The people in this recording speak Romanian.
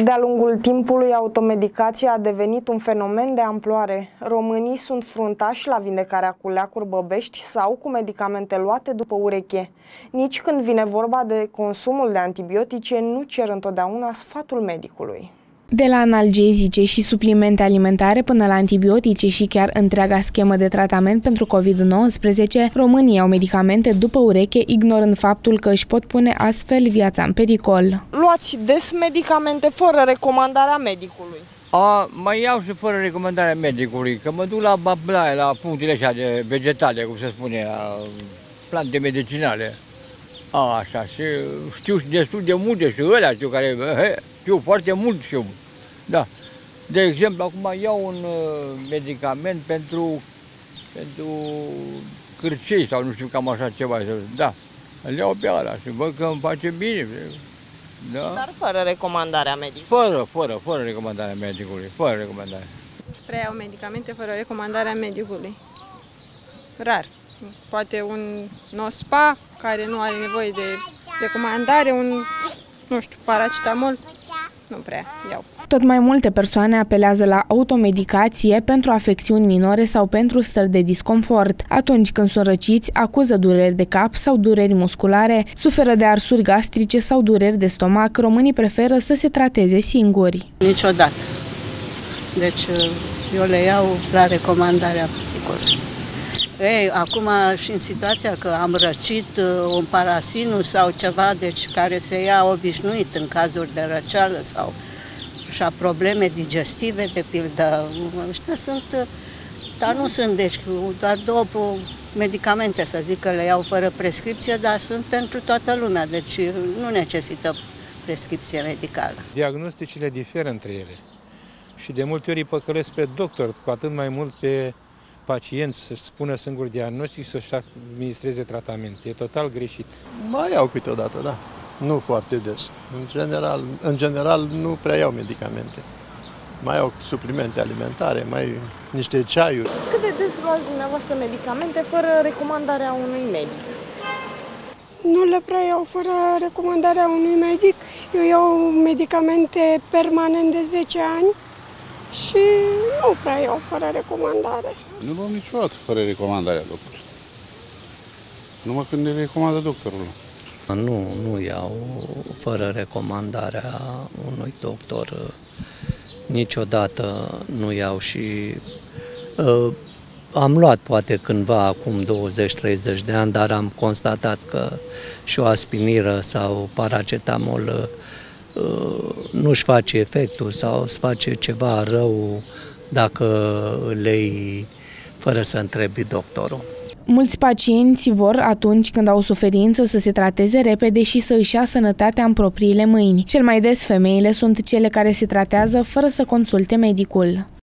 De-a lungul timpului, automedicația a devenit un fenomen de amploare. Românii sunt fruntași la vindecarea cu leacuri băbești sau cu medicamente luate după ureche. Nici când vine vorba de consumul de antibiotice, nu cer întotdeauna sfatul medicului. De la analgezice și suplimente alimentare până la antibiotice și chiar întreaga schemă de tratament pentru COVID-19, românii au medicamente după ureche, ignorând faptul că își pot pune astfel viața în pericol. Luați des medicamente fără recomandarea medicului. A, mai iau și fără recomandarea medicului, că mă duc la bablaie, la punctele așa de vegetale, cum se spune, la plante medicinale. A, așa, și știu destul de multe și ălea știu care, he, știu foarte mult știu. Da. De exemplu, acum iau un uh, medicament pentru, pentru cârcei sau nu știu cam așa ceva. Da, îl iau pe ala și văd că îmi face bine. Da? Dar fără recomandarea medicului. Fără, fără, fără recomandarea medicului, fără recomandare. Preiau medicamente fără recomandarea medicului. Rar. Poate un nospa care nu are nevoie de recomandare, un, nu știu, paracetamol, nu prea iau. Tot mai multe persoane apelează la automedicație pentru afecțiuni minore sau pentru stări de disconfort. Atunci când sunt răciți, acuză dureri de cap sau dureri musculare, suferă de arsuri gastrice sau dureri de stomac, românii preferă să se trateze singuri. Niciodată. Deci eu le iau la recomandarea medicului. Ei, acum și în situația că am răcit uh, un parasinus sau ceva, deci care se ia obișnuit în cazuri de răceală sau așa probleme digestive, de pildă, ăștia sunt, uh, dar nu sunt, deci doar două medicamente, să zic că le iau fără prescripție, dar sunt pentru toată lumea, deci nu necesită prescripție medicală. Diagnosticile diferă între ele și de multe ori îi păcălesc pe doctor, cu atât mai mult pe pacient să-și spună singur diagnostic să-și administreze tratament. E total greșit. Mai iau câteodată, da. Nu foarte des. În general, în general nu prea iau medicamente. Mai iau suplimente alimentare, mai niște ceaiuri. Cât de des luați dumneavoastră medicamente fără recomandarea unui medic? Nu le prea iau fără recomandarea unui medic. Eu iau medicamente permanent de 10 ani și nu prea iau fără recomandare. Nu luăm niciodată fără recomandarea doctorului. Numai când ne recomandă doctorul. Nu, nu iau fără recomandarea unui doctor. Niciodată nu iau și uh, am luat poate cândva acum 20-30 de ani, dar am constatat că și o aspiniră sau paracetamol uh, nu-și face efectul sau îți face ceva rău dacă lei fără să întrebi doctorul. Mulți pacienți vor, atunci când au suferință, să se trateze repede și să își ia sănătatea în propriile mâini. Cel mai des femeile sunt cele care se tratează fără să consulte medicul.